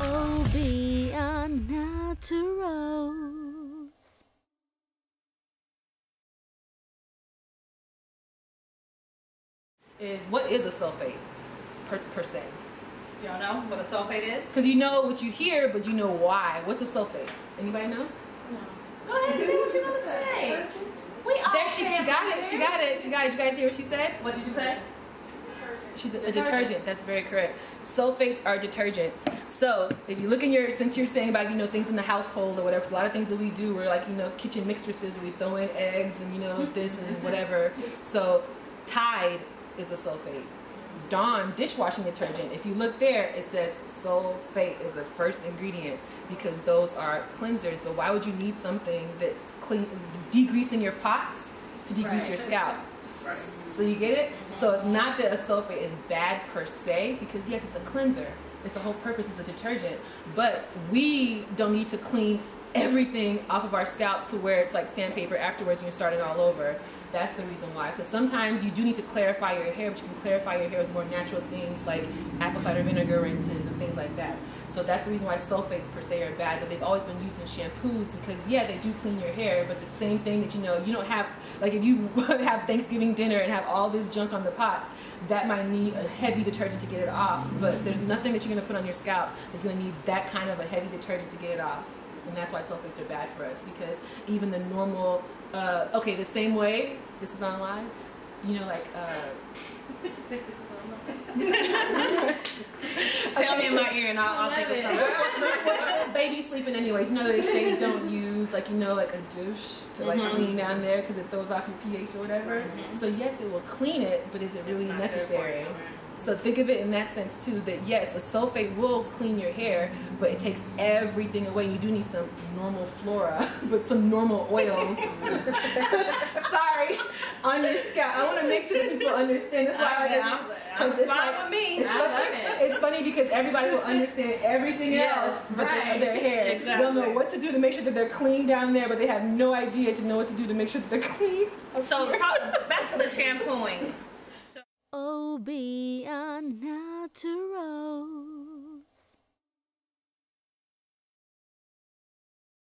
OB on Naturals. Is what is a sulfate per, per se? Y'all know what a sulfate is? Because you know what you hear, but you know why. What's a sulfate? Anybody know? No. Go ahead and say what you want to say. We all There, she, she got it. She got it. She got it. Did you guys hear what she said? What did you say? She's a, a Detergent. detergent. That's very correct. Sulfates are detergents. So if you look in your, since you're saying about you know things in the household or whatever, a lot of things that we do, we're like you know kitchen mixtresses. We throw in eggs and you know mm-hmm. this and mm-hmm. whatever. So Tide is a sulfate. Dawn dishwashing detergent. If you look there, it says sulfate is the first ingredient because those are cleansers. But why would you need something that's clean, degreasing your pots to degrease Right. your scalp? So you get it? So it's not that a sulfate is bad per se, because yes, it's a cleanser. Its the whole purpose is a detergent. But we don't need to clean everything off of our scalp to where it's like sandpaper afterwards and you're starting all over. That's the reason why. So sometimes you do need to clarify your hair, but you can clarify your hair with more natural things like apple cider vinegar rinses and things like that. So that's the reason why sulfates per se are bad, but they've always been used in shampoos because yeah, they do clean your hair, but the same thing that you know, you don't have like if you have Thanksgiving dinner and have all this junk on the pots, that might need a heavy detergent to get it off. But there's nothing that you're gonna put on your scalp that's gonna need that kind of a heavy detergent to get it off. And that's why sulfates are bad for us because even the normal, uh, okay, the same way, this is online, you know, like, uh, Tell me in my ear and I'll, I'll think of something. baby sleeping anyways. You know they say don't use like you know like a douche to like Mhm. clean down there because it throws off your pH or whatever. So yes, it will clean it, but is it really not good for necessary? So think of it in that sense too. That yes, a sulfate will clean your hair, but it takes everything away. You do need some normal flora, but some normal oils. Sorry, on your scalp. I want to make sure that people understand. That's why I I'm. I'm 'Cause it's fine like- with me. It's, I funny, it. it's funny because everybody will understand everything Yes, else but their, right. their hair. They'll know what to do to make sure that they're clean down there, but they have no idea to know what to do to make sure that they're clean. So talk, back to the shampooing. OB on Naturals.